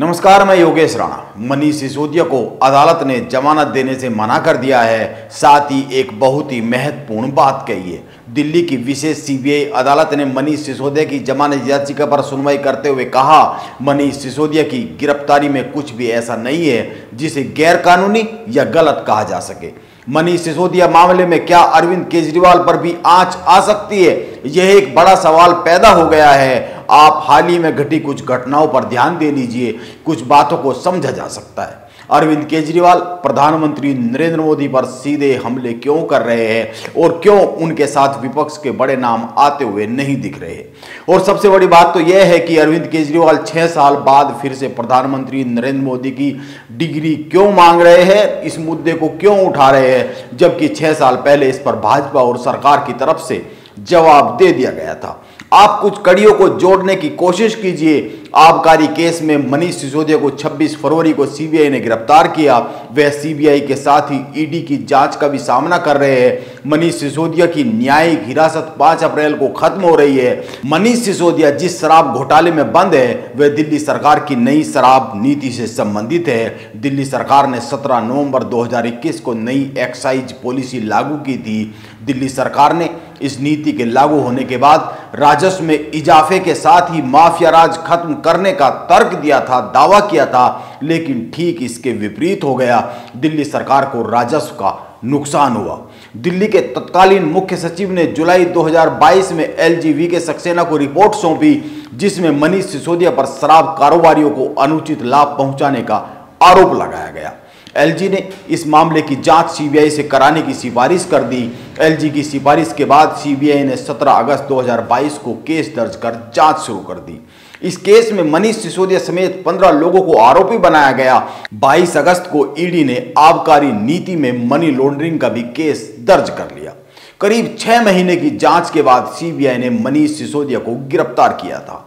नमस्कार, मैं योगेश राणा। मनीष सिसोदिया को अदालत ने जमानत देने से मना कर दिया है। साथ ही एक बहुत ही महत्वपूर्ण बात कही है। दिल्ली की विशेष सीबीआई अदालत ने मनीष सिसोदिया की जमानत याचिका पर सुनवाई करते हुए कहा, मनीष सिसोदिया की गिरफ्तारी में कुछ भी ऐसा नहीं है, जिसे गैरकानूनी या गलत कहा जा सके। मनीष सिसोदिया मामले में क्या अरविंद केजरीवाल पर भी आँच आ सकती है? यह एक बड़ा सवाल पैदा हो गया है। आप हाल ही में घटी कुछ घटनाओं पर ध्यान दे लीजिए, कुछ बातों को समझा जा सकता है। अरविंद केजरीवाल, प्रधानमंत्री नरेंद्र मोदी पर सीधे हमले क्यों कर रहे हैं और क्यों उनके साथ विपक्ष के बड़े नाम आते हुए नहीं दिख रहे और सबसे बड़ी बात तो यह है कि अरविंद केजरीवाल छह साल बाद फिर से प्रधानमंत्री नरेंद्र मोदी की डिग्री क्यों मांग रहे हैं? इस मुद्दे को क्यों उठा रहे हैं? जबकि छह साल पहले इस पर भाजपा और सरकार की तरफ़ से जवाब दे दिया गया था। आप कुछ कड़ियों को जोड़ने की कोशिश कीजिए। आबकारी केस में मनीष सिसोदिया को 26 फरवरी को सीबीआई ने गिरफ़्तार किया। वह सीबीआई के साथ ही ईडी की जाँच का भी सामना कर रहे हैं। मनीष सिसोदिया की न्यायिक हिरासत 5 अप्रैल को खत्म हो रही है। मनीष सिसोदिया जिस शराब घोटाले में बंद है, वह दिल्ली सरकार की नई शराब नीति से संबंधित है। दिल्ली सरकार ने सत्रह नवंबर दो हज़ार इक्कीस को नई एक्साइज पॉलिसी लागू की थी। दिल्ली सरकार ने इस नीति के लागू होने के बाद राजस्व में इजाफे के साथ ही माफिया राज खत्म करने का तर्क दिया था, दावा किया था, लेकिन ठीक इसके विपरीत हो गया। दिल्ली सरकार को राजस्व का नुकसान हुआ। दिल्ली के तत्कालीन मुख्य सचिव ने जुलाई 2022 में एलजीवी के सक्सेना को रिपोर्ट सौंपी, जिसमें मनीष सिसोदिया पर शराब कारोबारियों को अनुचित लाभ पहुँचाने का आरोप लगाया गया। एलजी ने इस मामले की जाँच सीबीआई से कराने की सिफारिश कर दी। एलजी की सिफारिश के बाद सीबीआई ने 17 अगस्त 2022 को केस दर्ज कर जाँच शुरू कर दी। इस केस में मनीष सिसोदिया समेत 15 लोगों को आरोपी बनाया गया। 22 अगस्त को ईडी ने आबकारी नीति में मनी लॉन्ड्रिंग का भी केस दर्ज कर लिया। करीब छह महीने की जाँच के बाद सीबीआई ने मनीष सिसोदिया को गिरफ़्तार किया था।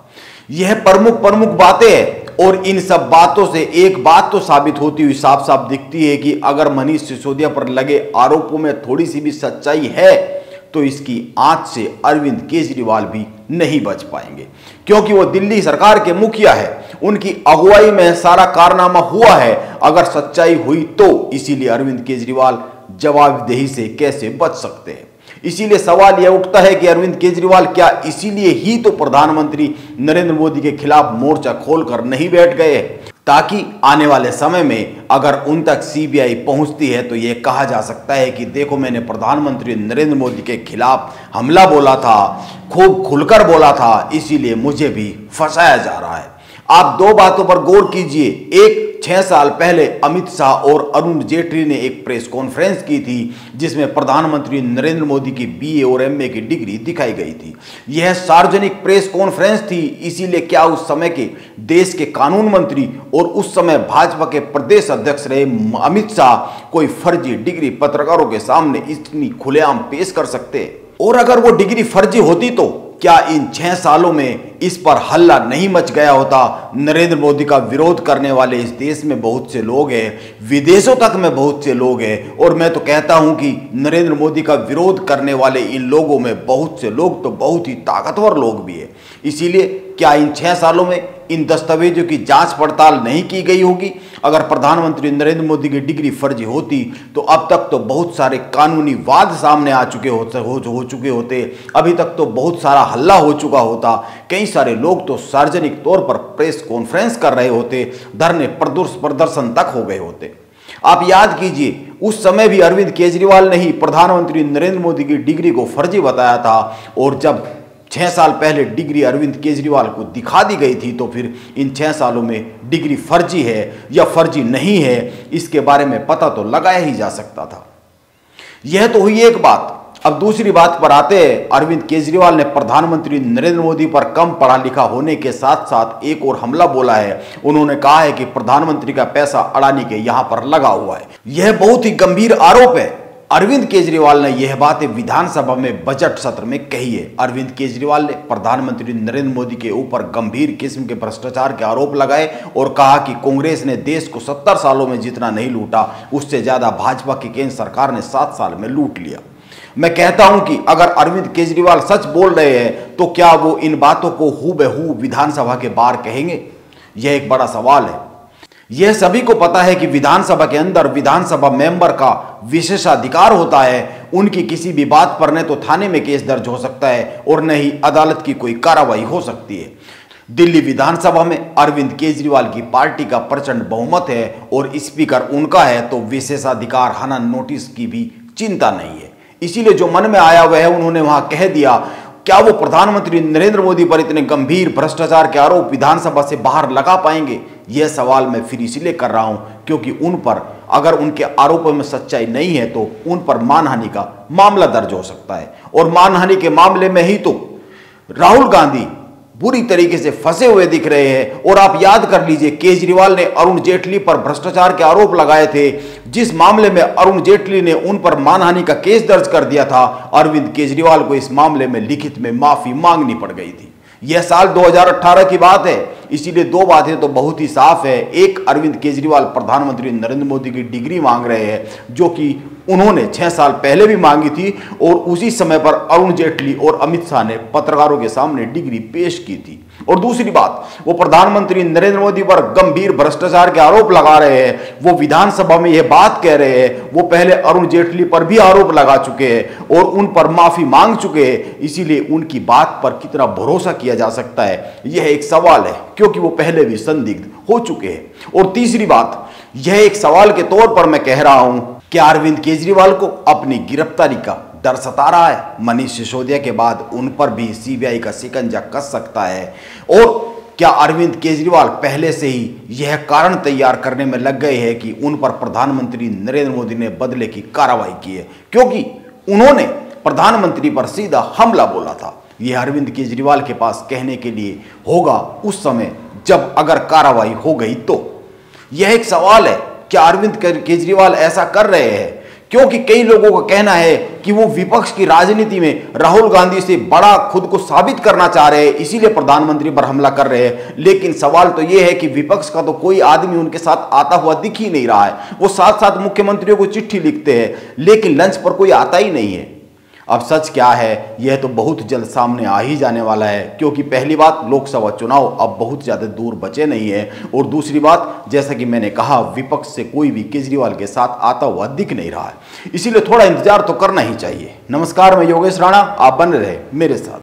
यह प्रमुख प्रमुख बातें हैं। और इन सब बातों से एक बात तो साबित होती हुई साफ़ साफ़ दिखती है कि अगर मनीष सिसोदिया पर लगे आरोपों में थोड़ी सी भी सच्चाई है तो इसकी आँच से अरविंद केजरीवाल भी नहीं बच पाएँगे। क्योंकि वो दिल्ली सरकार के मुखिया है, उनकी अगुवाई में सारा कारनामा हुआ है। अगर सच्चाई हुई तो इसीलिए अरविंद केजरीवाल जवाबदेही से कैसे बच सकते हैं? इसीलिए सवाल यह उठता है कि अरविंद केजरीवाल क्या इसीलिए ही तो प्रधानमंत्री नरेंद्र मोदी के खिलाफ मोर्चा खोलकर नहीं बैठ गए ताकि आने वाले समय में अगर उन तक सीबीआई पहुँचती है तो यह कहा जा सकता है कि देखो मैंने प्रधानमंत्री नरेंद्र मोदी के खिलाफ हमला बोला था, खूब खुलकर बोला था, इसीलिए मुझे भी फंसाया जा रहा है। आप दो बातों पर गौर कीजिए। एक छह साल पहले अमित शाह और अरुण जेटली ने एक प्रेस कॉन्फ्रेंस की थी, जिसमें प्रधानमंत्री नरेंद्र मोदी की बीए और एमए की डिग्री दिखाई गई थी। यह सार्वजनिक प्रेस कॉन्फ्रेंस थी, इसीलिए क्या उस समय के देश के कानून मंत्री और उस समय भाजपा के प्रदेश अध्यक्ष रहे अमित शाह कोई फर्जी डिग्री पत्रकारों के सामने इतनी खुलेआम पेश कर सकते? और अगर वो डिग्री फर्जी होती तो? क्या इन छह सालों में इस पर हल्ला नहीं मच गया होता? नरेंद्र मोदी का विरोध करने वाले इस देश में बहुत से लोग हैं, विदेशों तक में बहुत से लोग हैं, और मैं तो कहता हूँ कि नरेंद्र मोदी का विरोध करने वाले इन लोगों में बहुत से लोग तो बहुत ही ताकतवर लोग भी है। इसीलिए क्या इन छह सालों में इन दस्तावेजों की जाँच पड़ताल नहीं की गई होगी? अगर प्रधानमंत्री नरेंद्र मोदी की डिग्री फर्जी होती तो अब तक तो बहुत सारे कानूनी वाद सामने आ चुके होते हो, हो चुके होते। अभी तक तो बहुत सारा हल्ला हो चुका होता। कई सारे लोग तो सार्वजनिक तौर पर प्रेस कॉन्फ्रेंस कर रहे होते धरने प्रदर्शन तक हो गए होते। आप याद कीजिए उस समय भी अरविंद केजरीवाल ने ही प्रधानमंत्री नरेंद्र मोदी की डिग्री को फर्जी बताया था और जब छह साल पहले डिग्री अरविंद केजरीवाल को दिखा दी गई थी तो फिर इन छह सालों में डिग्री फर्जी है या फर्जी नहीं है, इसके बारे में पता तो लगाया ही जा सकता था। यह तो हुई एक बात। अब दूसरी बात पर आते अरविंद केजरीवाल ने प्रधानमंत्री नरेंद्र मोदी पर कम पढ़ा लिखा होने के साथ साथ एक और हमला बोला है। उन्होंने कहा है कि प्रधानमंत्री का पैसा अड़ानी के यहाँ पर लगा हुआ है। यह बहुत ही गंभीर आरोप है। अरविंद केजरीवाल ने यह बातें विधानसभा में बजट सत्र में कही है। अरविंद केजरीवाल ने प्रधानमंत्री नरेंद्र मोदी के ऊपर गंभीर किस्म के भ्रष्टाचार के आरोप लगाए और कहा कि कांग्रेस ने देश को सत्तर सालों में जितना नहीं लूटा, उससे ज़्यादा भाजपा की केंद्र सरकार ने सात साल में लूट लिया। मैं कहता हूँ कि अगर अरविंद केजरीवाल सच बोल रहे हैं तो क्या वो इन बातों को हु विधानसभा के बाहर कहेंगे? यह एक बड़ा सवाल है। यह सभी को पता है कि विधानसभा के अंदर विधानसभा मेंबर का विशेषाधिकार होता है। उनकी किसी भी बात पर न तो थाने में केस दर्ज हो सकता है और न ही अदालत की कोई कार्रवाई हो सकती है। दिल्ली विधानसभा में अरविंद केजरीवाल की पार्टी का प्रचंड बहुमत है और स्पीकर उनका है तो विशेषाधिकार हनन नोटिस की भी चिंता नहीं है। इसीलिए जो मन में आया वह उन्होंने वहाँ कह दिया क्या वो प्रधानमंत्री नरेंद्र मोदी पर इतने गंभीर भ्रष्टाचार के आरोप विधानसभा से बाहर लगा पाएँगे? यह सवाल मैं फिर इसीलिए कर रहा हूँ क्योंकि उन पर अगर उनके आरोपों में सच्चाई नहीं है तो उन पर मानहानि का मामला दर्ज हो सकता है। और मानहानि के मामले में ही तो राहुल गांधी बुरी तरीके से फंसे हुए दिख रहे हैं। और आप याद कर लीजिए, केजरीवाल ने अरुण जेटली पर भ्रष्टाचार के आरोप लगाए थे। जिस मामले में अरुण जेटली ने उन पर मानहानि का केस दर्ज कर दिया था, अरविंद केजरीवाल को इस मामले में लिखित में माफ़ी मांगनी पड़ गई थी। यह साल 2018 की बात है। इसीलिए दो बातें तो बहुत ही साफ़ है। एक, अरविंद केजरीवाल प्रधानमंत्री नरेंद्र मोदी की डिग्री मांग रहे हैं, जो कि उन्होंने छह साल पहले भी मांगी थी और उसी समय पर अरुण जेटली और अमित शाह ने पत्रकारों के सामने डिग्री पेश की थी। और दूसरी बात, वो प्रधानमंत्री नरेंद्र मोदी पर गंभीर भ्रष्टाचार के आरोप लगा रहे हैं। वो विधानसभा में यह बात कह रहे हैं, वो पहले अरुण जेटली पर भी आरोप लगा चुके हैं और उन पर माफ़ी मांग चुके हैं। इसीलिए उनकी बात पर कितना भरोसा किया जा सकता है, यह एक सवाल है, क्योंकि वो पहले भी संदिग्ध हो चुके हैं। और तीसरी बात, यह एक सवाल के तौर पर मैं कह रहा हूँ कि अरविंद केजरीवाल को अपनी गिरफ्तारी का डर सता रहा है। मनीष सिसोदिया के बाद उन पर भी सीबीआई का सिकंजा कस सकता है। और क्या अरविंद केजरीवाल पहले से ही यह कारण तैयार करने में लग गए हैं कि उन पर प्रधानमंत्री नरेंद्र मोदी ने बदले की कार्रवाई की है? क्योंकि उन्होंने प्रधानमंत्री पर सीधा हमला बोला था। यह अरविंद केजरीवाल के पास कहने के लिए होगा उस समय जब अगर कार्रवाई हो गई तो। यह एक सवाल है क्या अरविंद केजरीवाल ऐसा कर रहे हैं। क्योंकि कई लोगों का कहना है कि वो विपक्ष की राजनीति में राहुल गांधी से बड़ा खुद को साबित करना चाह रहे हैं, इसीलिए प्रधानमंत्री पर हमला कर रहे हैं। लेकिन सवाल तो ये है कि विपक्ष का तो कोई आदमी उनके साथ आता हुआ दिख ही नहीं रहा है। वो साथ साथ मुख्यमंत्रियों को चिट्ठी लिखते हैं, लेकिन लंच पर कोई आता ही नहीं है। अब सच क्या है, यह तो बहुत जल्द सामने आ ही जाने वाला है, क्योंकि पहली बात लोकसभा चुनाव अब बहुत ज़्यादा दूर बचे नहीं है, और दूसरी बात, जैसा कि मैंने कहा, विपक्ष से कोई भी केजरीवाल के साथ आता हुआ दिख नहीं रहा है। इसीलिए थोड़ा इंतज़ार तो करना ही चाहिए। नमस्कार, मैं योगेश राणा, आप बन रहे मेरे साथ।